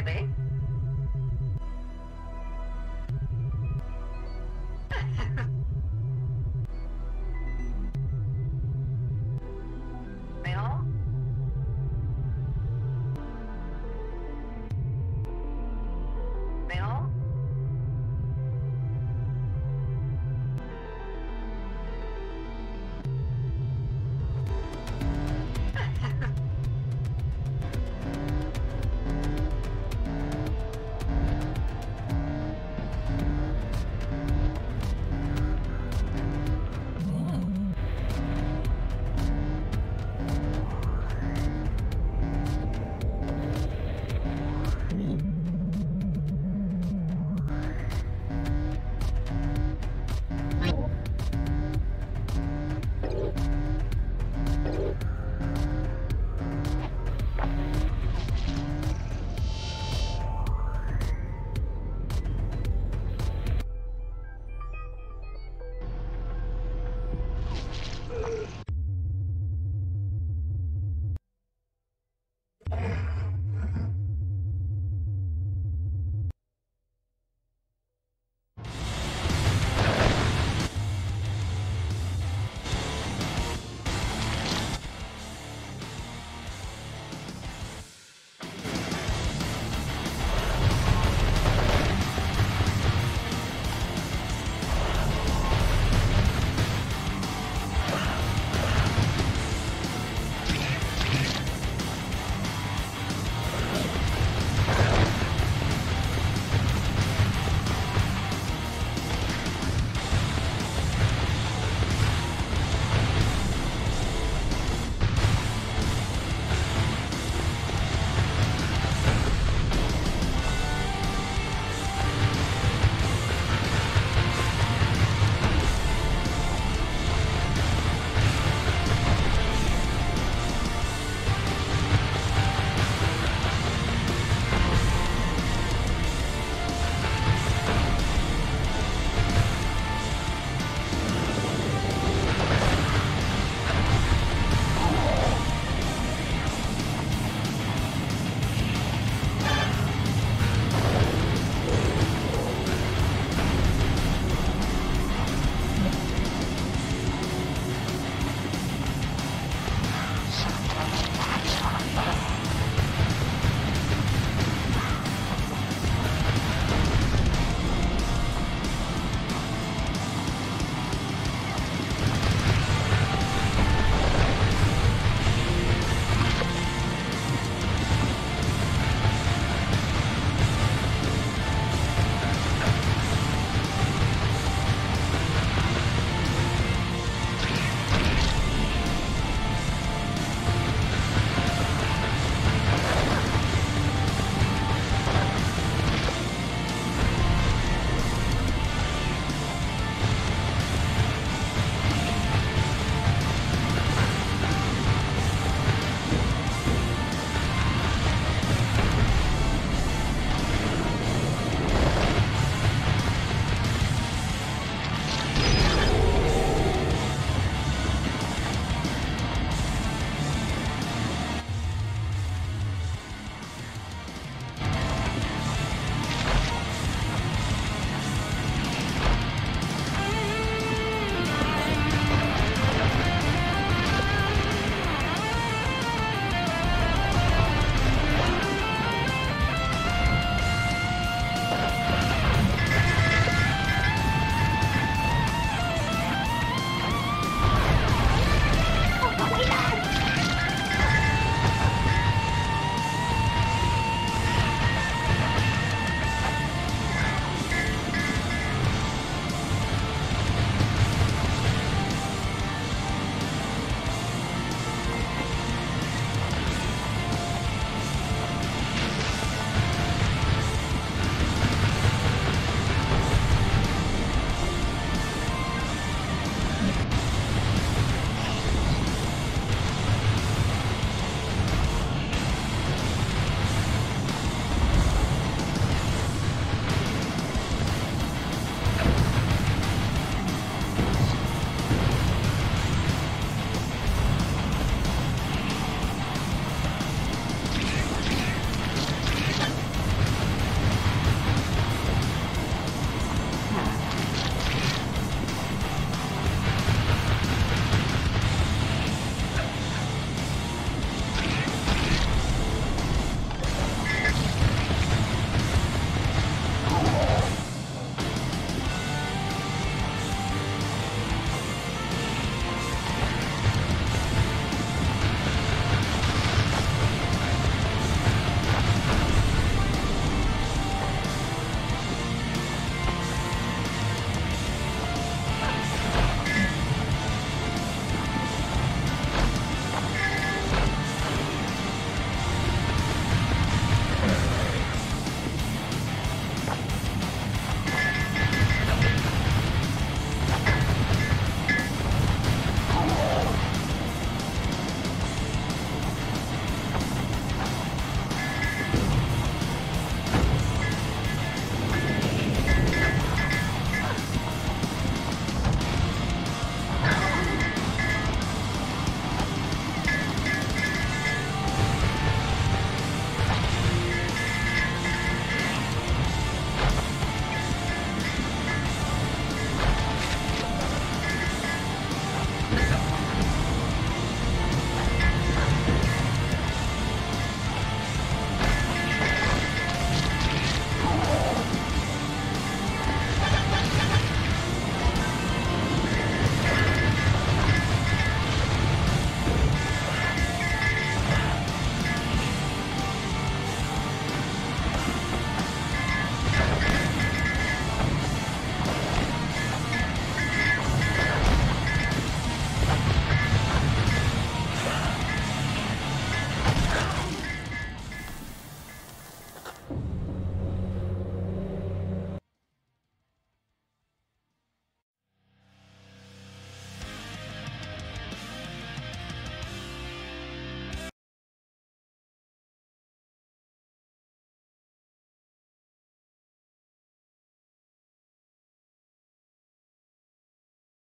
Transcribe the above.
Quedé.